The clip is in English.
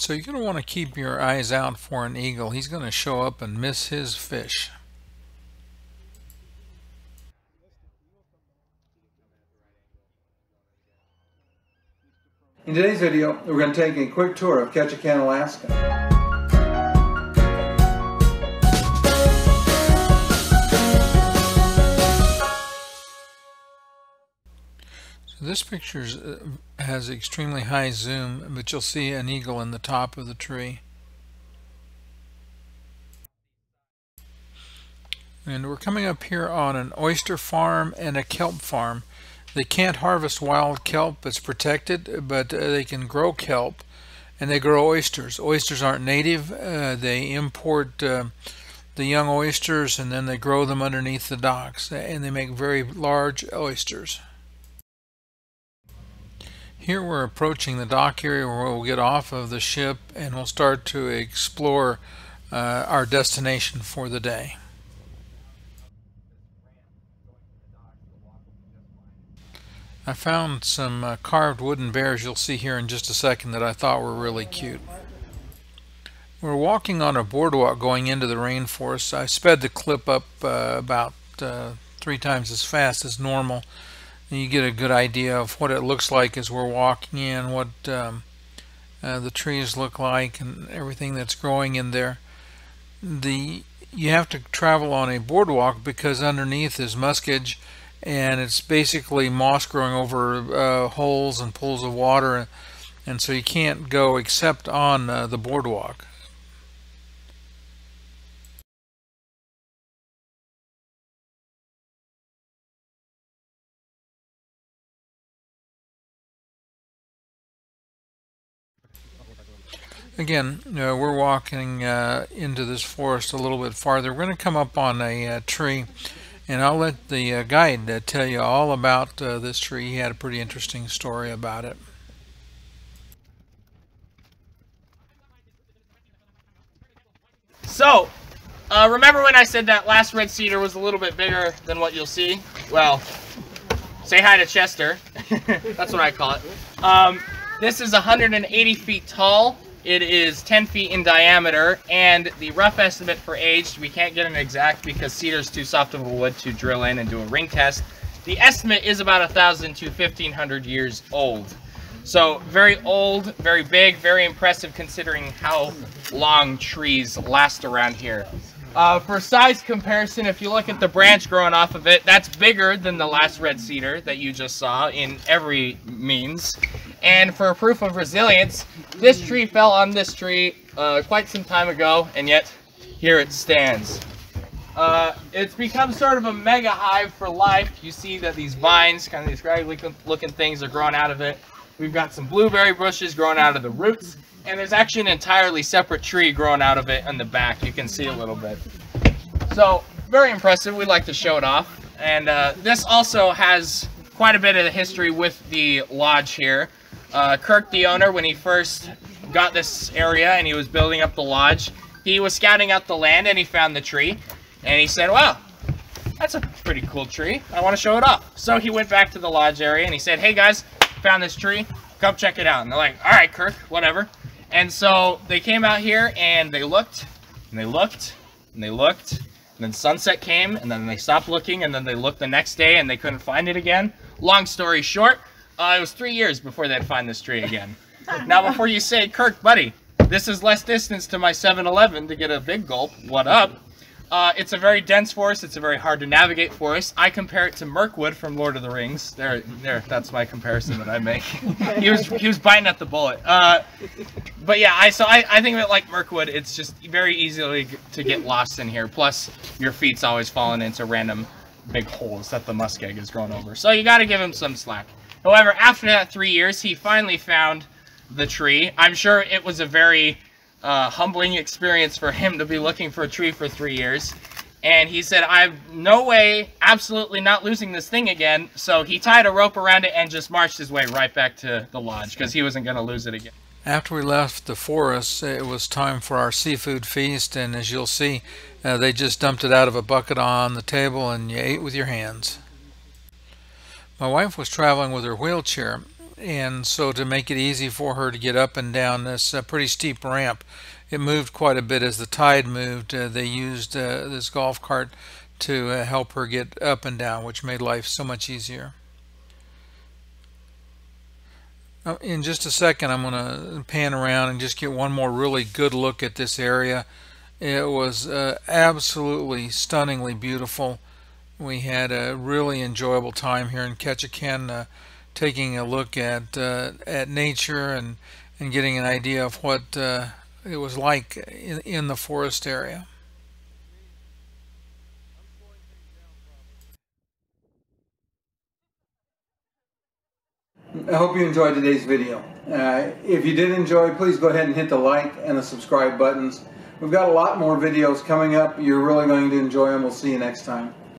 So you're going to want to keep your eyes out for an eagle. He's going to show up and miss his fish. In today's video, we're going to take a quick tour of Ketchikan, Alaska. This picture uh, has extremely high zoom, but you'll see an eagle in the top of the tree. And we're coming up here on an oyster farm and a kelp farm. They can't harvest wild kelp, it's protected, but uh, they can grow kelp and they grow oysters. Oysters aren't native, uh, they import uh, the young oysters and then they grow them underneath the docks and they make very large oysters. Here we're approaching the dock area where we'll get off of the ship and we'll start to explore uh, our destination for the day. I found some uh, carved wooden bears you'll see here in just a second that I thought were really cute. We're walking on a boardwalk going into the rainforest. I sped the clip up uh, about uh, three times as fast as normal you get a good idea of what it looks like as we're walking in, what um, uh, the trees look like, and everything that's growing in there. The you have to travel on a boardwalk because underneath is muskeg, and it's basically moss growing over uh, holes and pools of water, and so you can't go except on uh, the boardwalk. Again, uh, we're walking uh, into this forest a little bit farther. We're going to come up on a uh, tree, and I'll let the uh, guide uh, tell you all about uh, this tree. He had a pretty interesting story about it. So, remember when I said that last red cedar was a little bit bigger than what you'll see? Well, say hi to Chester. That's what I call it. Um, this is 180 feet tall it is 10 feet in diameter, and the rough estimate for age, we can't get an exact because cedar is too soft of a wood to drill in and do a ring test. The estimate is about 1,000 to 1,500 years old. So very old, very big, very impressive considering how long trees last around here. Uh, for size comparison, if you look at the branch growing off of it, that's bigger than the last red cedar that you just saw in every means. And for proof of resilience, this tree fell on this tree uh, quite some time ago, and yet here it stands. Uh, it's become sort of a mega hive for life. You see that these vines, kind of these scraggly looking things are growing out of it. We've got some blueberry bushes growing out of the roots, and there's actually an entirely separate tree growing out of it in the back. You can see a little bit. So, very impressive. We like to show it off. And uh, this also has quite a bit of history with the lodge here. Uh, Kirk, the owner, when he first got this area and he was building up the lodge, he was scouting out the land and he found the tree. And he said, wow, that's a pretty cool tree. I want to show it off. So he went back to the lodge area and he said, hey guys, found this tree. Come check it out. And they're like, all right, Kirk, whatever. And so they came out here and they looked and they looked and they looked. And then sunset came and then they stopped looking and then they looked the next day and they couldn't find it again. Long story short, uh, it was three years before they'd find this tree again. now, before you say, Kirk, buddy, this is less distance to my 7-Eleven to get a big gulp, what up? Uh, it's a very dense forest. It's a very hard to navigate forest. I compare it to Mirkwood from Lord of the Rings. There, there. That's my comparison that I make. he was he was biting at the bullet. Uh, but yeah, I so I, I think of it like Mirkwood. It's just very easily to get lost in here. Plus, your feet's always falling into random big holes that the muskeg is growing over. So you got to give him some slack. However, after that three years, he finally found the tree. I'm sure it was a very uh, humbling experience for him to be looking for a tree for three years. And he said, I have no way, absolutely not losing this thing again. So he tied a rope around it and just marched his way right back to the lodge because he wasn't going to lose it again. After we left the forest, it was time for our seafood feast. And as you'll see, uh, they just dumped it out of a bucket on the table and you ate with your hands. My wife was traveling with her wheelchair and so to make it easy for her to get up and down this uh, pretty steep ramp, it moved quite a bit as the tide moved. Uh, they used uh, this golf cart to uh, help her get up and down, which made life so much easier. In just a second, I'm going to pan around and just get one more really good look at this area. It was uh, absolutely stunningly beautiful. We had a really enjoyable time here in Ketchikan, uh, taking a look at uh, at nature and and getting an idea of what uh, it was like in, in the forest area. I hope you enjoyed today's video. Uh, if you did enjoy, please go ahead and hit the like and the subscribe buttons. We've got a lot more videos coming up. You're really going to enjoy them. We'll see you next time.